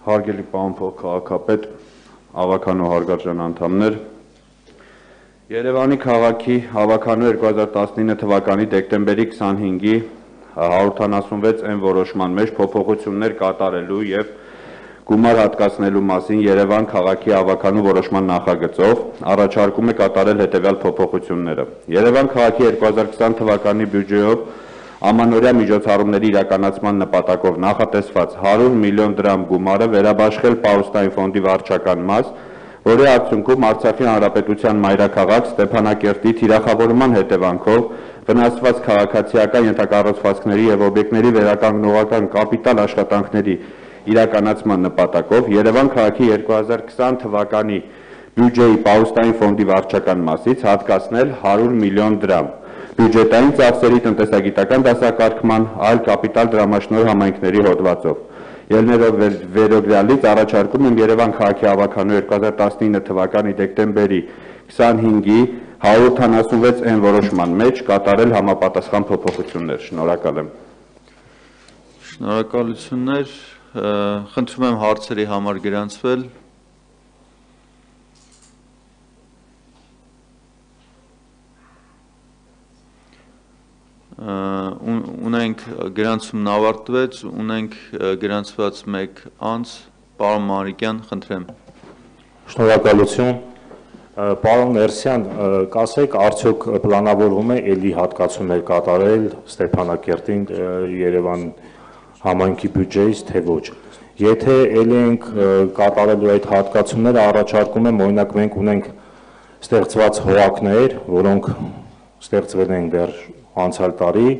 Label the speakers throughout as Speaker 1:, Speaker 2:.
Speaker 1: Հարգելի պարոն փոխքաղաքապետ, ավականու հարգարժան անդամներ, Երևանի քաղաքի ավականու 2019 թվականի դեկտեմբերի 25-ի 176 N որոշման մեջ փոփոխություններ կատարելու եւ գումար հատկացնելու մասին Երևան քաղաքի ավականու որոշման նախագծով առաջարկում է կատարել հետևյալ փոփոխությունները։ Երևան քաղաքի 2020 թվականի բյուջեով Ամանորյա միջոցառումների իրականացման նպատակով նախատեսված 100 միլիոն դրամ գումարը վերաբաշխել Պարուստային ֆոնդի վարչական մաս, որի արդյունքում Արցախի հանրապետության մայրաքաղաք Ստեփանակերտի թիրախավորման հետևանքով վնասված քաղաքացիական ենթակառուցվածքների եւ օբյեկտների վերականգնողական կապիտալ աշխատանքների իրականացման նպատակով Երևան քաղաքի 2020 թվականի բյուջեի Պարուստային ֆոնդի վարչական մասից հատկացնել 100 միլիոն դրամ բյուջետային ծախսերի տնտեսագիտական դասակարգման, այլ կապիտալ դրամաշնորհ համայնքների հոդվածով։ Ելներով վերոգրյալից առաջարկում եմ Երևան քաղաքի ավականու 2019 թվականի դեկտեմբերի 25-ի 186 N որոշման մեջ կատարել համապատասխան փոփոխություններ։ Շնորհակալ եմ։
Speaker 2: Շնորհակալություններ։ Խնդրում եմ հարցերի համար գրանցվել։ ունենք գրանցումն ավարտվեց, ունենք գրանցված մեկ անց, պարոն Մանրիկյան, խնդրեմ։
Speaker 3: Շնորհակալություն։ Պարոն Ներսյան, կասեք, արդյոք պլանավորվում է ելի հատկացումներ կատարել Ստեփանակերտին Երևան համայնքի բյուջեից, թե ոչ։ Եթե ելի ենք կատարելու այդ հատկացումները, առաջարկում եմ, օրինակ մենք ունենք ստեղծված հողակներ, որոնք ստեղծվել են դեռ անցյալ տարի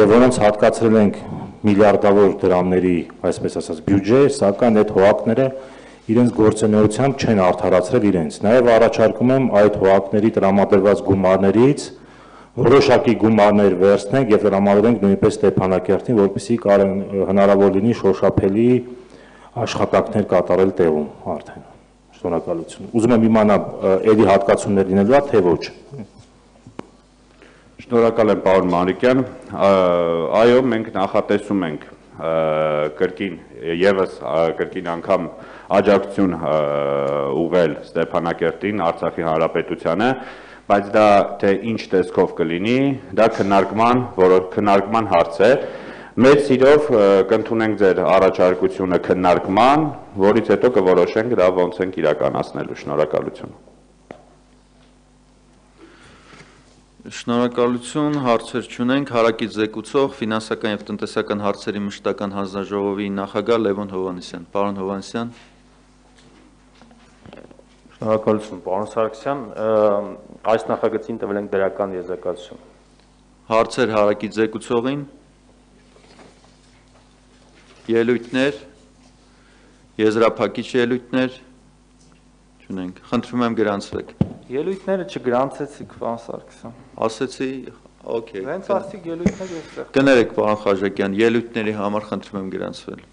Speaker 3: եւ որոնց հատկացրել ենք միլիարդավոր դրամների, այսպես ասած, բյուջե, սակայն այդ հողակները իրենց գործունեությամբ չեն արդարացրել իրենց։ Նաև առաջարկում եմ այդ հողակների տրամադրված գումարներից որոշակի գումարներ վերցնենք եւ տրամադրենք նույնպես Ստեփանակերտին, որպեսզի հնարավոր լինի շոշափելի աշխատանքներ կատարել տեղում արդեն։ Շնորհակալություն։ Ուզում եմ իմանալ, ելի հատկացումներ լինելու է թե ոչ։
Speaker 1: Շնորհակալ եմ պարոն Մանրիկյան։ Այո, մենք նախատեսում ենք կրկին եւս կրկին անգամ աջակցություն ուղղել Ստեփանակերտին, Արցախի հանրապետությանը, բայց դա թե ինչ տեսքով կլինի, դա քննարկման, որը քննարկման հարց է։ Մեր սիրով կընդունենք ձեր առաջարկությունը քննարկման, որից հետո կորոշենք դա ոնց ենք իրականացնելու։ Շնորհակալություն։
Speaker 2: Շնորհակալություն, հարցեր չունենք, հարակից զեկուցող ֆինանսական եւ տնտեսական հարցերի մշտական հանձնաժողովի նախագահ Լևոն Հովանեսյան։ Պարոն Հովանեսյան։
Speaker 4: Շնորհակալություն, պարոն Սարգսյան, այս նախագծին տվել ենք դրական եզրակացություն։
Speaker 2: Հարցեր հարակից զեկուցողին։ Ելույթներ, եզրափակիչ ելույթներ չունենք։ Խնդրում եմ գրանցվեք։
Speaker 4: Ելույթները չգրանցեցիք, պարոն Սարգսյան։
Speaker 2: Ասեցի, օքեյ։
Speaker 4: Հենց ասիկ ելույթներ եստեղ։
Speaker 2: Կներեք, պարոն Խաչակյան, ելույթների համար խնդրում եմ գրանցվել։